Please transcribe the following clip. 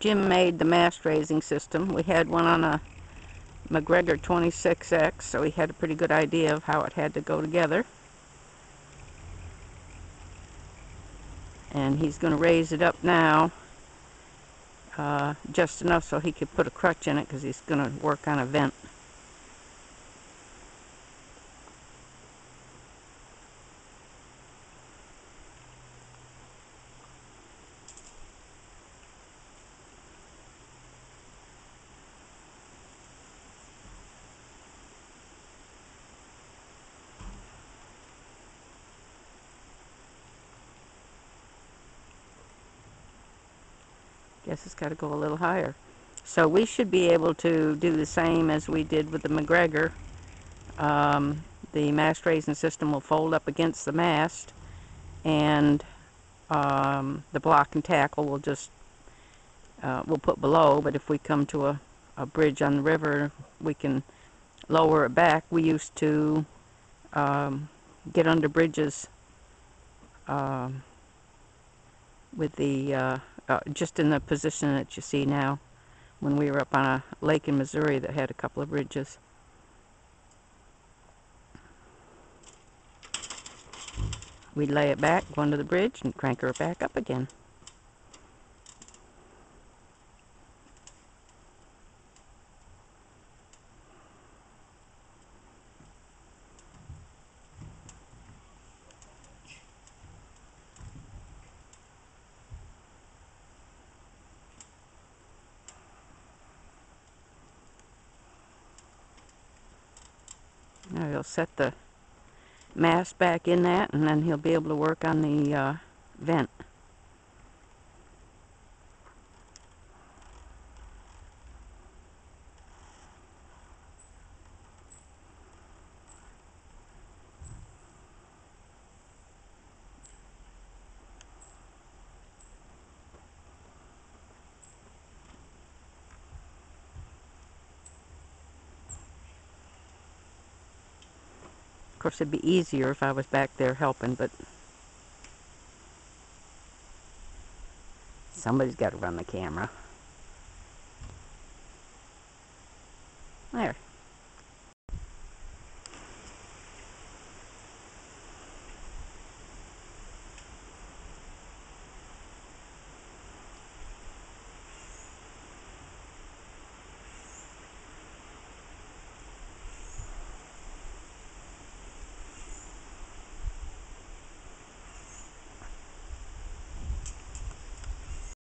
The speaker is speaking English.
Jim made the mast raising system. We had one on a MacGregor 26X, so he had a pretty good idea of how it had to go together. And he's going to raise it up now uh, just enough so he could put a crutch in it because he's going to work on a vent. Guess it's got to go a little higher. So we should be able to do the same as we did with the MacGregor. Um, the mast raising system will fold up against the mast and um, the block and tackle will just uh, we'll put below but if we come to a, a bridge on the river we can lower it back we used to um, get under bridges um, with the uh, uh, just in the position that you see now when we were up on a lake in Missouri that had a couple of bridges. We'd lay it back, go under the bridge, and crank her back up again. He'll set the mast back in that and then he'll be able to work on the uh, vent. Course, it'd be easier if I was back there helping, but somebody's got to run the camera. There.